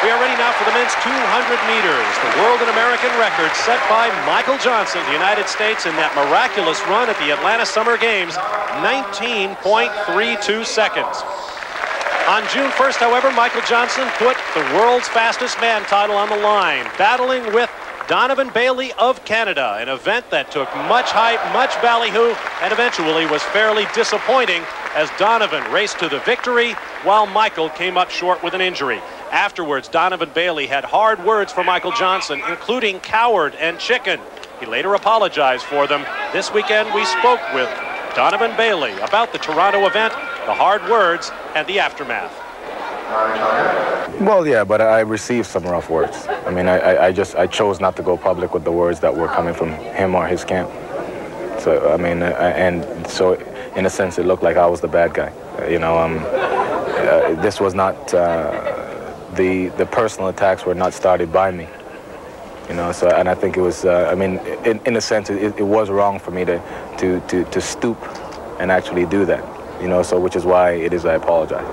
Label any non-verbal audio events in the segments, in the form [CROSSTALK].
We are ready now for the men's 200 meters. The world and American record set by Michael Johnson, the United States, in that miraculous run at the Atlanta Summer Games, 19.32 seconds. On June 1st, however, Michael Johnson put the world's fastest man title on the line, battling with Donovan Bailey of Canada, an event that took much hype, much ballyhoo, and eventually was fairly disappointing as Donovan raced to the victory while Michael came up short with an injury. Afterwards, Donovan Bailey had hard words for Michael Johnson, including coward and chicken. He later apologized for them. This weekend, we spoke with Donovan Bailey about the Toronto event, the hard words, and the aftermath. Well, yeah, but I received some rough words. I mean, I, I just I chose not to go public with the words that were coming from him or his camp. So I mean, uh, and so in a sense, it looked like I was the bad guy. You know, um, uh, this was not. Uh, the the personal attacks were not started by me. You know, so and I think it was. Uh, I mean, in, in a sense, it, it was wrong for me to, to to to stoop and actually do that. You know, so which is why it is I apologize.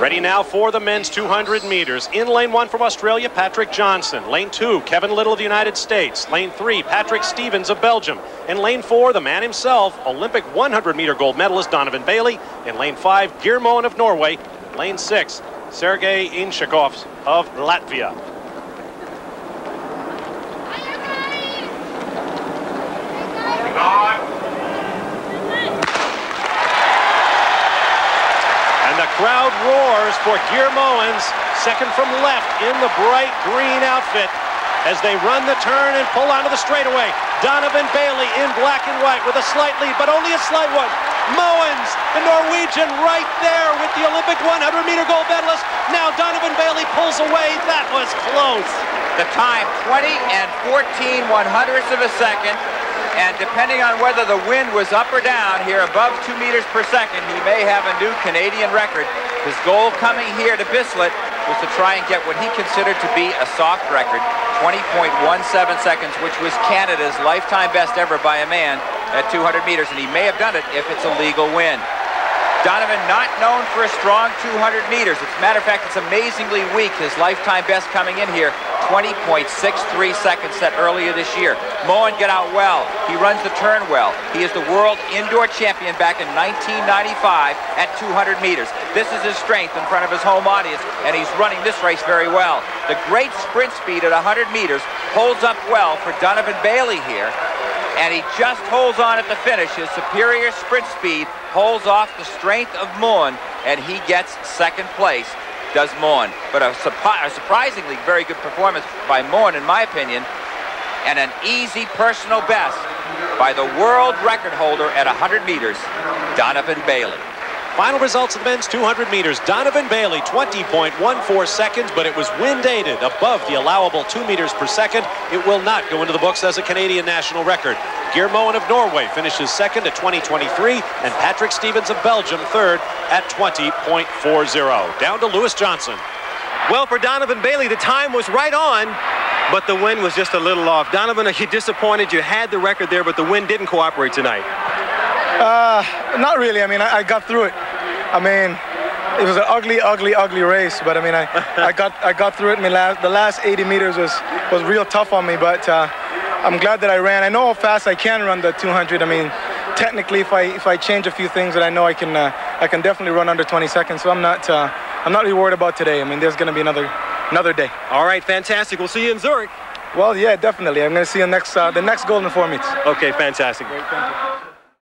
Ready now for the men's 200 meters. In lane one from Australia, Patrick Johnson. Lane two, Kevin Little of the United States. Lane three, Patrick Stevens of Belgium. In lane four, the man himself, Olympic 100 meter gold medalist Donovan Bailey. In lane five, Geir of Norway. Lane six, Sergei Inshakov of Latvia. And the crowd roars for Geir Moens, second from left in the bright green outfit as they run the turn and pull onto the straightaway. Donovan Bailey in black and white with a slight lead, but only a slight one. Moens, the Norwegian, right there with the Olympic 100 meter gold medalist. Now Donovan Bailey pulls away. That was close. The time 20 and 14 one hundredths of a second. And depending on whether the wind was up or down here above two meters per second, he may have a new Canadian record. His goal coming here to Bislett was to try and get what he considered to be a soft record, 20.17 seconds, which was Canada's lifetime best ever by a man at 200 meters, and he may have done it if it's a legal win. Donovan not known for a strong 200 meters. As a matter of fact, it's amazingly weak. His lifetime best coming in here, 20.63 seconds set earlier this year. Moen get out well. He runs the turn well. He is the world indoor champion back in 1995 at 200 meters. This is his strength in front of his home audience, and he's running this race very well. The great sprint speed at 100 meters holds up well for Donovan Bailey here and he just holds on at the finish. His superior sprint speed holds off the strength of Moen, and he gets second place, does Moen. But a, a surprisingly very good performance by Moen, in my opinion, and an easy personal best by the world record holder at 100 meters, Donovan Bailey. Final results of the men's 200 meters. Donovan Bailey, 20.14 seconds, but it was wind aided above the allowable 2 meters per second. It will not go into the books as a Canadian national record. Geir Moen of Norway finishes second at 2023, and Patrick Stevens of Belgium third at 20.40. Down to Lewis Johnson. Well, for Donovan Bailey, the time was right on, but the wind was just a little off. Donovan, are you disappointed? You had the record there, but the wind didn't cooperate tonight. Uh, not really. I mean, I, I, got through it. I mean, it was an ugly, ugly, ugly race. But I mean, I, [LAUGHS] I got I got through it. I mean, last, the last 80 meters was was real tough on me. But uh, I'm glad that I ran. I know how fast I can run the 200. I mean, technically, if I if I change a few things, that I know I can uh, I can definitely run under 20 seconds. So I'm not uh, I'm not really worried about today. I mean, there's going to be another another day. All right, fantastic. We'll see you in Zurich. Well, yeah, definitely. I'm going to see you next uh, the next Golden Four meets. Okay, fantastic. Great, thank you.